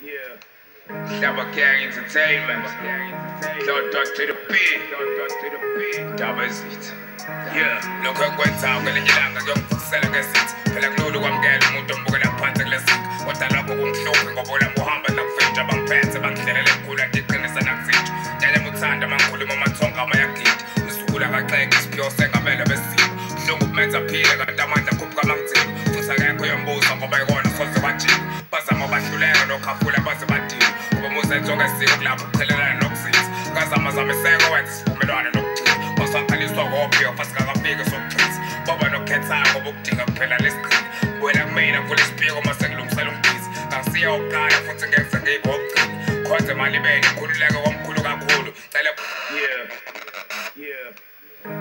Mhlaba Gang Entertainment. Dot dot to the beat. Double it. Yeah, lokho ekwenzayo ngelinye ilanga kuyongifukisela ngesithi phela kulula ukwamukela umuntu ombukela phansi kule zinga kodwa lapho kungihlupi ngoba ulamba uhamba nakuvintsha bangiphethe bangihlelela ekhula ngiqinisa nakuzintsha nyanya muthanda mangikhuluma amathonga amayagidi usukula kaxeke isiphiwo sengamele besiko buhlungu kumenza phile kanti amandla akhuphuka mangithini uzoqhaphula abazebadini ngoba musenzo ngesiko kulapho kuchelelana nokusiza ngazamazama iseko wenza isivumelwano nokugcina. Wasaqaliswa ngophiko fasi kakafiki sokuchitha. Baba nokukhethayo ngoba ukudinga kuphela lesiqini kuwela kumina kuvula isipiko uma sengilungisela umbizi ngasiya okuqala futhi ngeze ngibe okugcina. Khonze malibene khululeke komkhulu kakhulu. Cele yeah. Yeah.